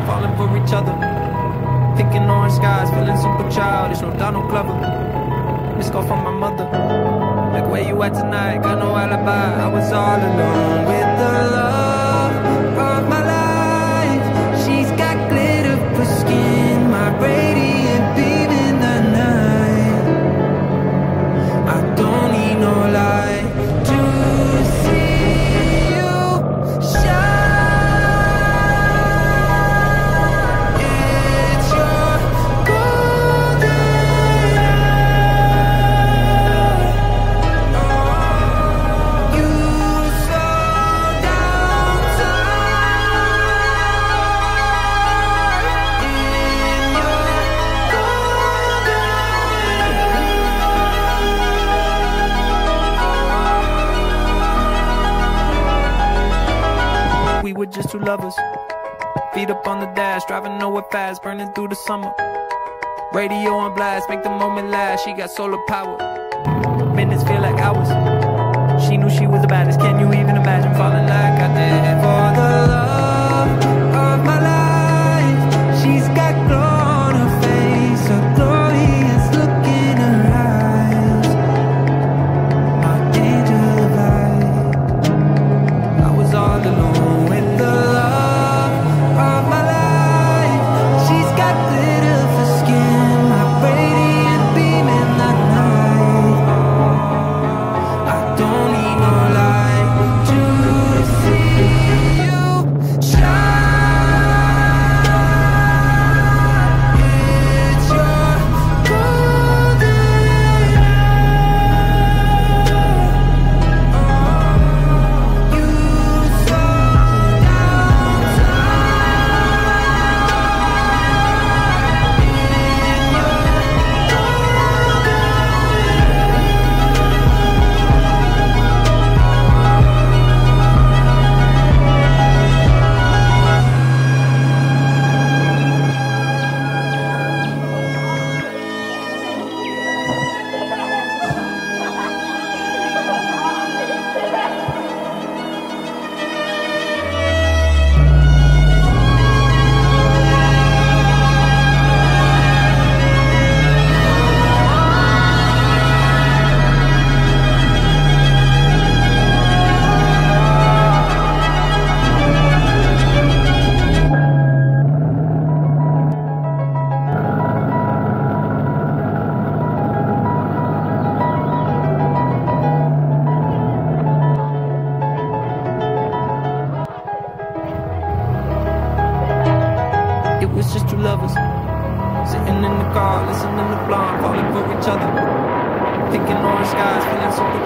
time falling for each other. thinking orange skies, feeling super childish, no Donald Glover. This call from my mother. Like, where you at tonight? Got no alibi. I was all alone with the love. two lovers. Feet up on the dash, driving nowhere fast, burning through the summer. Radio on blast, make the moment last. She got solar power. Minutes feel like hours.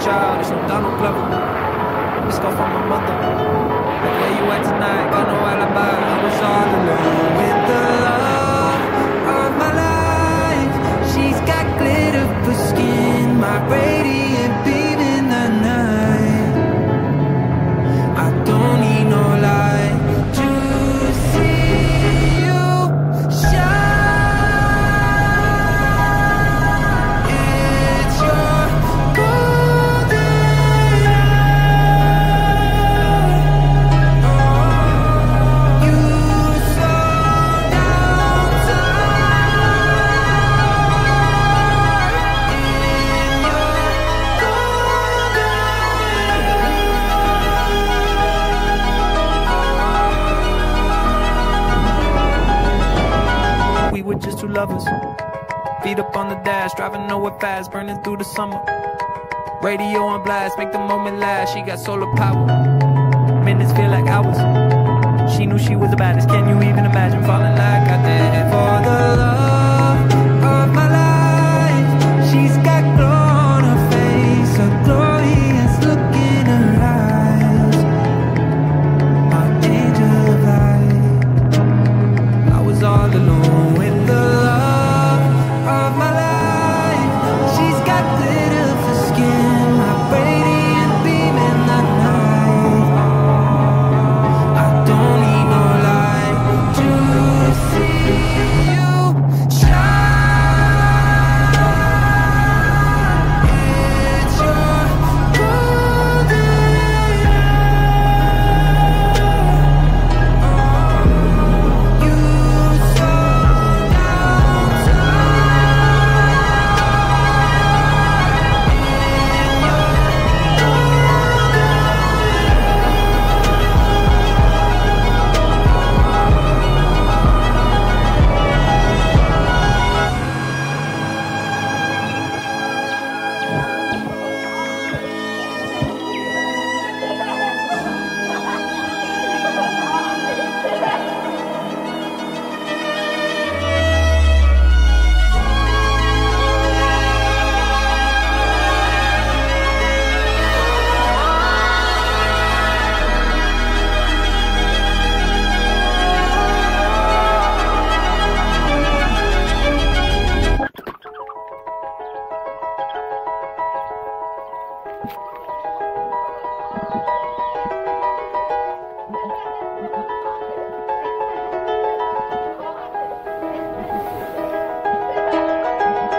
Childish. From my mother. Like, where you at tonight? Got no alibi. I was all alone with the love of my life. She's got glitter for skin, my radiant Feet up on the dash, driving nowhere fast, burning through the summer. Radio on blast, make the moment last. She got solar power. Minutes feel like hours. She knew she was the baddest. Can you even imagine falling like I did for the love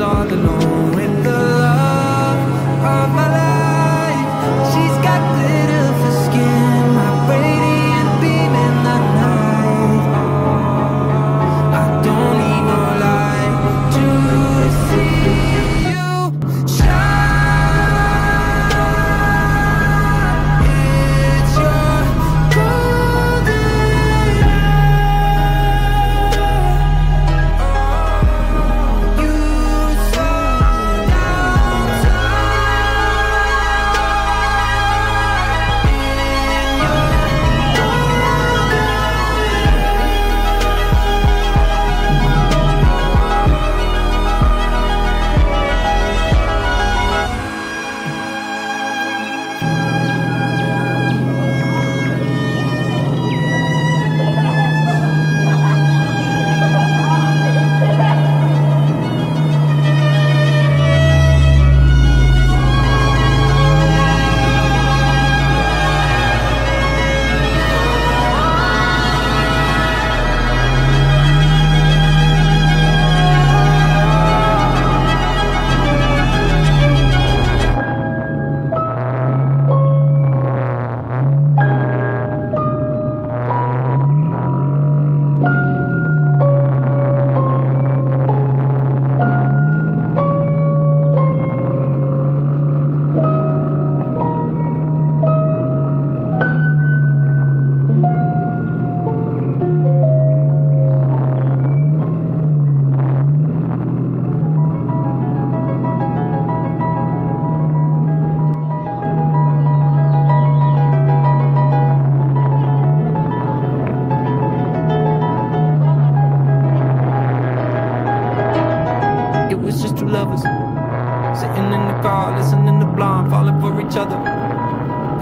all alone with the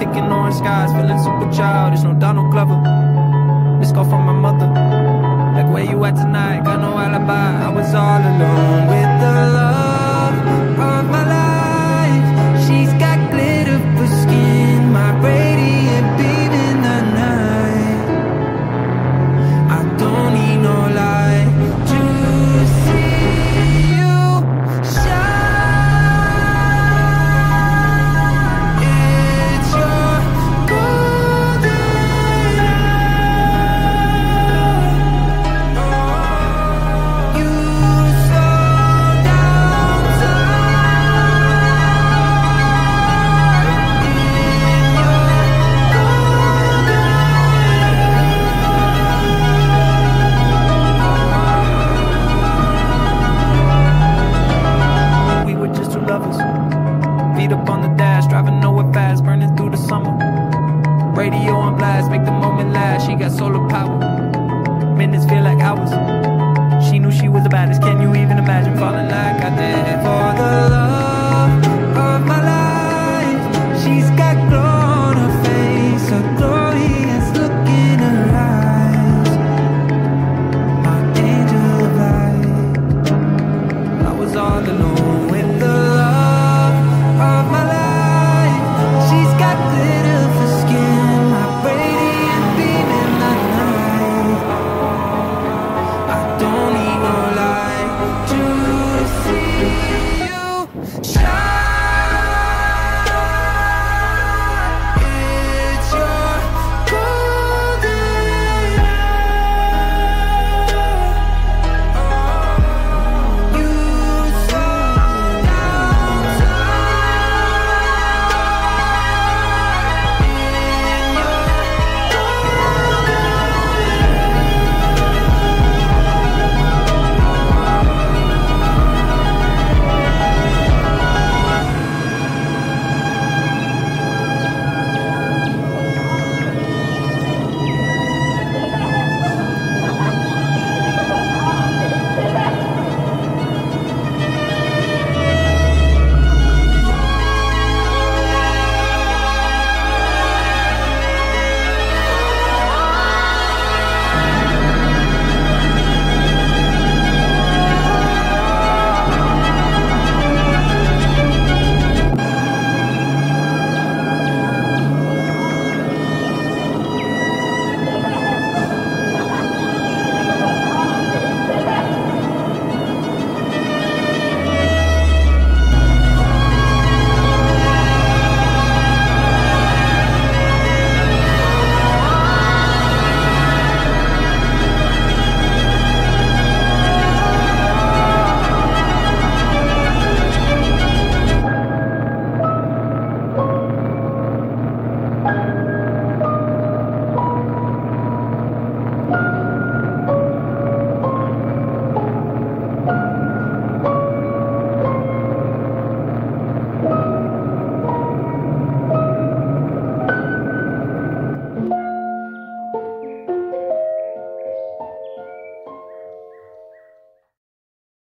orange skies, feeling super childish, no Donald Glover. This call from my mother. Like, where you at tonight? Got no alibi. I was all alone with the love blast, make the moment last. She got solar power. Minutes feel like hours. She knew she was the baddest. Can you even imagine falling like I did?